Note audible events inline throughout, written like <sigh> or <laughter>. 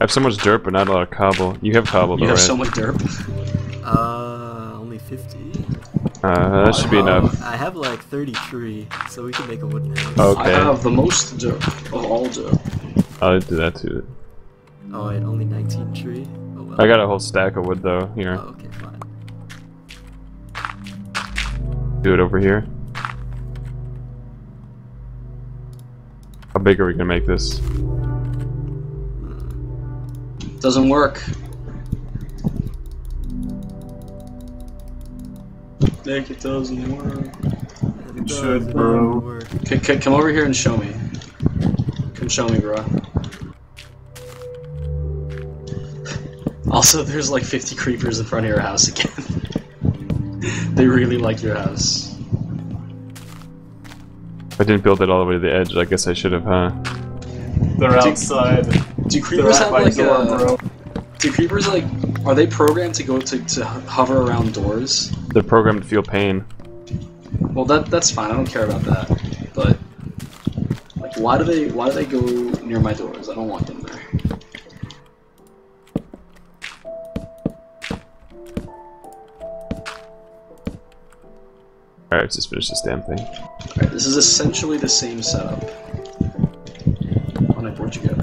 I have so much dirt, but not a lot of cobble. You have cobble, You though, have right? so much derp. Uh, only 50. uh, that should be enough. I have like 33, so we can make a wooden house. Okay. I have the most derp of all derp. I'll do that too. Oh, wait, only 19 tree? Oh well. I got a whole stack of wood, though. Here, Oh, okay, fine. do it over here. How big are we gonna make this? Doesn't work. Think it doesn't work. It should, does bro. work. C c come over here and show me. Come show me, bro. <laughs> Also, there's like 50 creepers in front of your house again. <laughs> they really like your house. I didn't build it all the way to the edge. I guess I should have, huh? They're outside. Do creepers have like door, a? bro. Do creepers like? Are they programmed to go to to hover around doors? They're programmed to feel pain. Well, that that's fine. I don't care about that. But like, why do they why do they go near my doors? I don't want them there. Alright, let's just finish this damn thing. Alright, this is essentially the same setup. Oh no, where'd you go?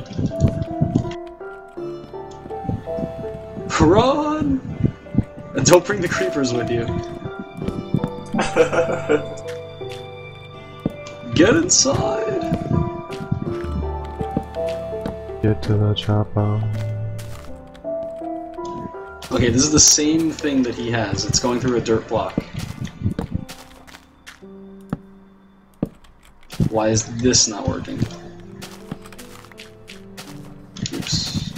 Run! And don't bring the creepers with you. <laughs> Get inside! Get to the chopper. Okay, this is the same thing that he has. It's going through a dirt block. Why is this not working? Oops.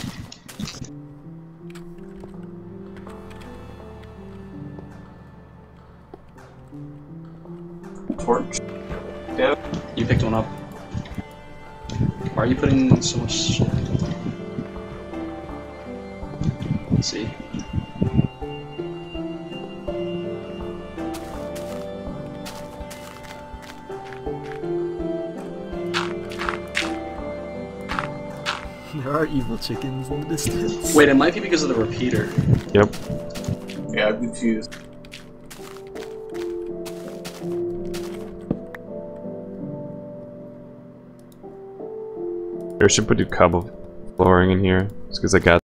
Torch. Yeah. You picked one up. Why are you putting so much There are evil chickens in the distance. Wait, it might be because of the repeater. Yep. Yeah, I'm confused. I should put a cobble flooring in here. Just because I got